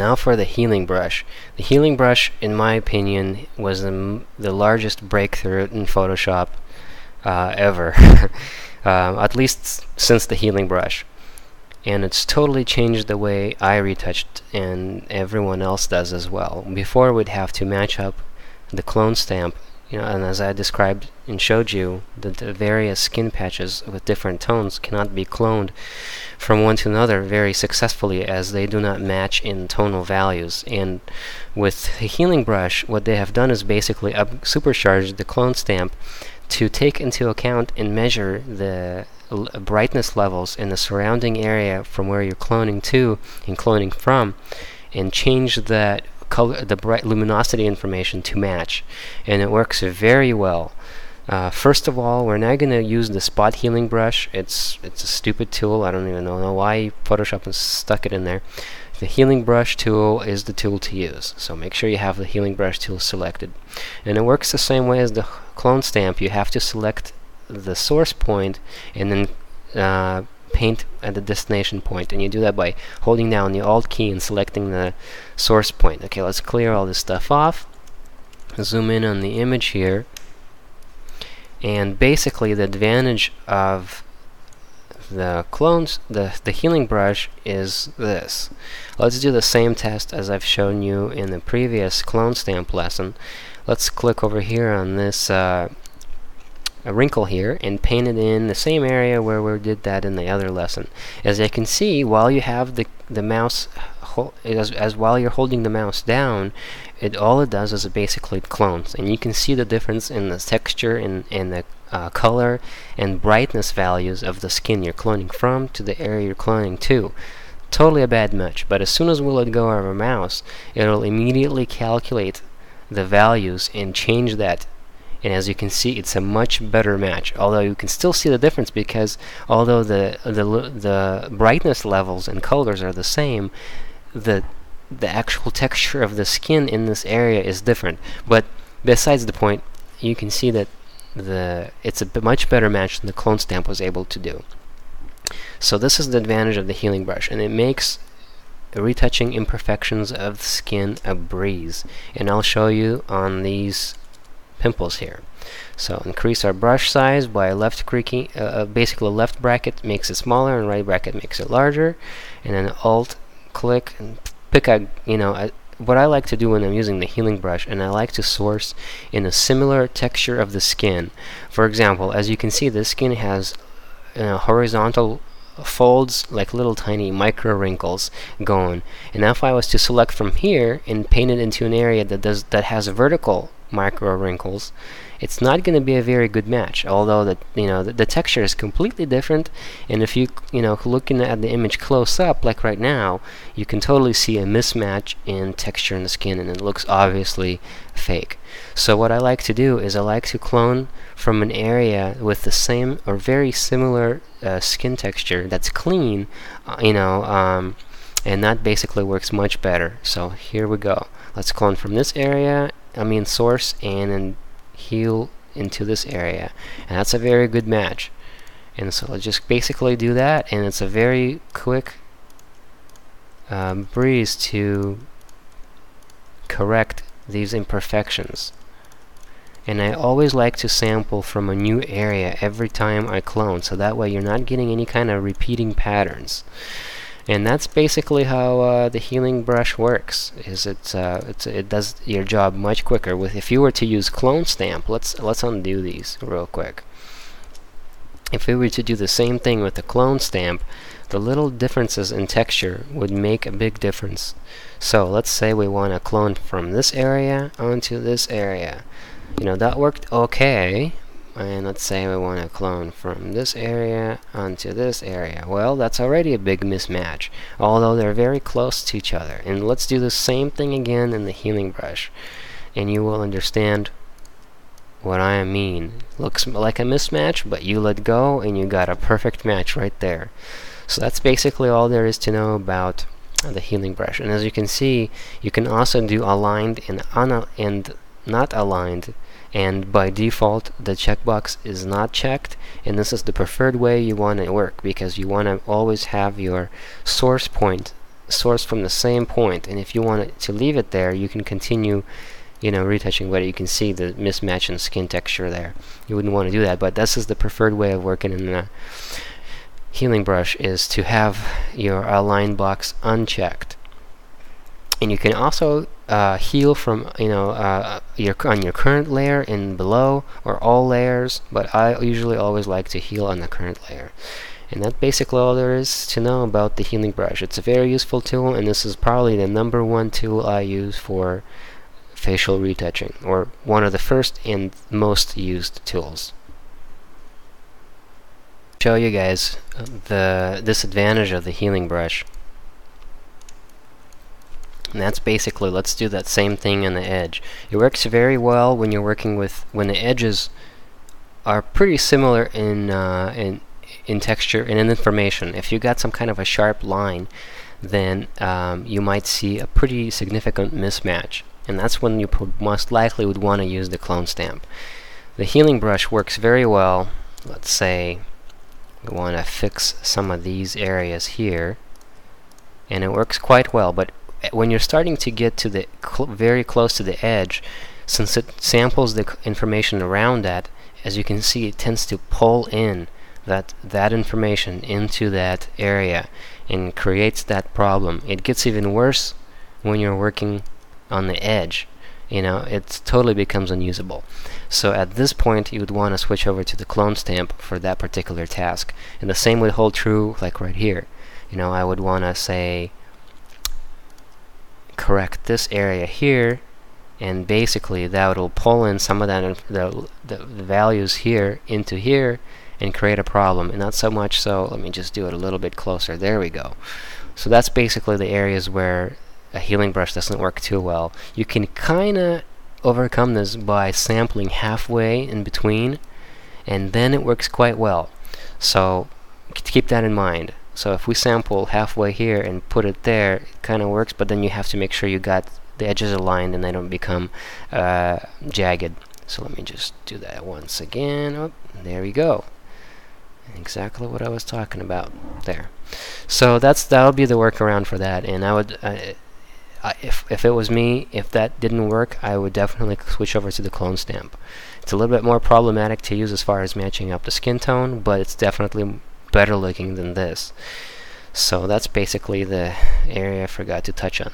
now for the healing brush. The healing brush, in my opinion, was the, the largest breakthrough in Photoshop uh, ever, uh, at least since the healing brush. And it's totally changed the way I retouched and everyone else does as well. Before we'd have to match up the clone stamp you know, and as I described and showed you, the, the, various skin patches with different tones cannot be cloned from one to another very successfully as they do not match in tonal values. And with the healing brush, what they have done is basically up supercharged the clone stamp to take into account and measure the brightness levels in the surrounding area from where you're cloning to and cloning from and change that color, the bright luminosity information to match, and it works very well. Uh, first of all, we're now going to use the spot healing brush. It's it's a stupid tool. I don't even know why Photoshop has stuck it in there. The healing brush tool is the tool to use. So make sure you have the healing brush tool selected. And it works the same way as the clone stamp. You have to select the source point and then uh, paint at the destination point and you do that by holding down the alt key and selecting the source point. Okay let's clear all this stuff off. Zoom in on the image here. And basically the advantage of the clones the the healing brush is this. Let's do the same test as I've shown you in the previous clone stamp lesson. Let's click over here on this uh, a wrinkle here and paint it in the same area where we did that in the other lesson. As you can see, while you have the the mouse as, as while you're holding the mouse down, it all it does is it basically clones, and you can see the difference in the texture and and the uh, color and brightness values of the skin you're cloning from to the area you're cloning to. Totally a bad match, but as soon as we let go of our mouse, it'll immediately calculate the values and change that and as you can see it's a much better match although you can still see the difference because although the the the brightness levels and colors are the same the the actual texture of the skin in this area is different. But besides the point you can see that the it's a much better match than the clone stamp was able to do. So this is the advantage of the healing brush and it makes retouching imperfections of the skin a breeze. And I'll show you on these pimples here. So increase our brush size by left clicking, uh, uh, basically left bracket makes it smaller and right bracket makes it larger, and then alt click and pick a, you know, a, what I like to do when I'm using the healing brush, and I like to source in a similar texture of the skin. For example, as you can see, this skin has uh, horizontal folds like little tiny micro wrinkles going and now if I was to select from here and paint it into an area that does that has a vertical micro wrinkles, it's not going to be a very good match. Although the you know the, the, texture is completely different, and if you you know looking at the image close up, like right now, you can totally see a mismatch in texture in the skin, and it looks obviously fake. So what I like to do is I like to clone from an area with the same or very similar uh, skin texture that's clean, uh, you know. Um, and that basically works much better. So here we go. Let's clone from this area I mean source and then heal into this area. And that's a very good match. And so let's just basically do that. And it's a very quick um, breeze to correct these imperfections. And I always like to sample from a new area every time I clone. So that way you're not getting any kind of repeating patterns and that's basically how uh, the healing brush works is it uh, it does your job much quicker. With if you were to use clone stamp let's let's undo these real quick. If we were to do the same thing with the clone stamp the little differences in texture would make a big difference. So let's say we want to clone from this area onto this area. You know that worked okay and let's say we want to clone from this area onto this area. Well that's already a big mismatch although they're very close to each other. And let's do the same thing again in the healing brush. And you will understand what I mean. Looks like a mismatch but you let go and you got a perfect match right there. So that's basically all there is to know about the healing brush. And as you can see you can also do aligned and, and not aligned and by default the checkbox is not checked and this is the preferred way you want to work because you want to always have your source point sourced from the same point and if you want to leave it there you can continue you know retouching but you can see the mismatch in skin texture there. You wouldn't want to do that but this is the preferred way of working in the healing brush is to have your align box unchecked and you can also uh, heal from you know uh, your on your current layer and below or all layers but I usually always like to heal on the current layer. And that's basically all there is to know about the healing brush. It's a very useful tool and this is probably the number one tool I use for facial retouching or one of the first and most used tools. Show you guys the disadvantage of the healing brush and that's basically, let's do that same thing on the edge. It works very well when you're working with, when the edges are pretty similar in, uh, in, in texture and in information. If you got some kind of a sharp line, then um, you might see a pretty significant mismatch. And that's when you most likely would want to use the clone stamp. The healing brush works very well. Let's say we want to fix some of these areas here. And it works quite well, but when you're starting to get to the cl very close to the edge, since it samples the information around that, as you can see, it tends to pull in that that information into that area and creates that problem. It gets even worse when you're working on the edge. You know, it totally becomes unusable. So at this point, you would want to switch over to the clone stamp for that particular task. And the same would hold true like right here. You know, I would want to say correct this area here and basically that will pull in some of that the, the, the, values here into here and create a problem. And not so much so let me just do it a little bit closer. There we go. So that's basically the areas where a healing brush doesn't work too well. You can kinda overcome this by sampling halfway in between and then it works quite well. So keep that in mind so if we sample halfway here and put it there, it kind of works, but then you have to make sure you got the edges aligned and they don't become uh, jagged. So let me just do that once again. Oh, there we go. Exactly what I was talking about there. So that's that'll be the workaround for that. And I would, uh, if if it was me, if that didn't work, I would definitely switch over to the clone stamp. It's a little bit more problematic to use as far as matching up the skin tone, but it's definitely better looking than this. So that's basically the area I forgot to touch on.